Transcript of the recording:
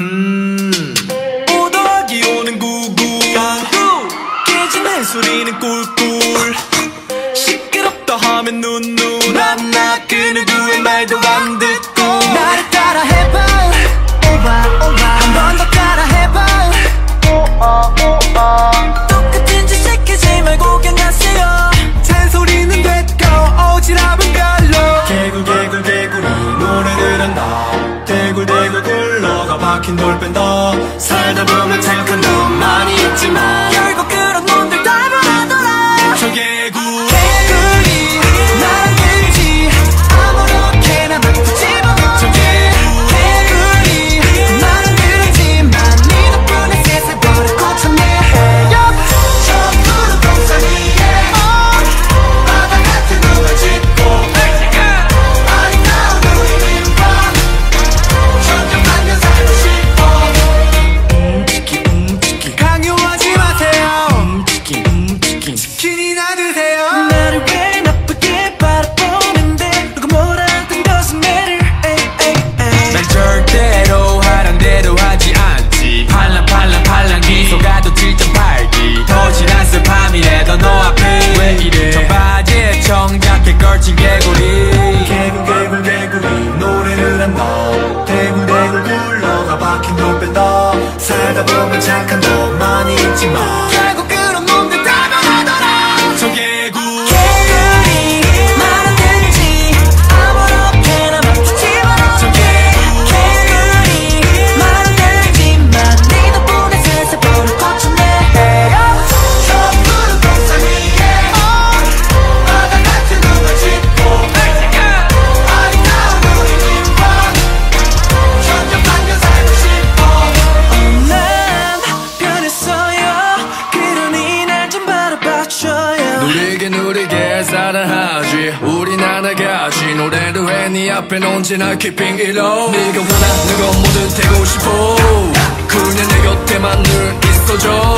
음. 오덕이 오는 구구야. 깨진 해소리는 꿀꿀. 시끄럽다 하면 눈누 난나 그 누구의 말도 안 듣고. 걸친 개구리. 개구 개구 개구리. 노래를 한다. 대굴 대굴 굴러가 박힌 돌 뺀다 살다 보면 착한 법 많이 있지만 우리나라가 진 노래를 해네 앞엔 언제나 keeping it low. 네가 원하는 건 뭐든 되고 싶어. 그냥 내 곁에만 늘 있어줘.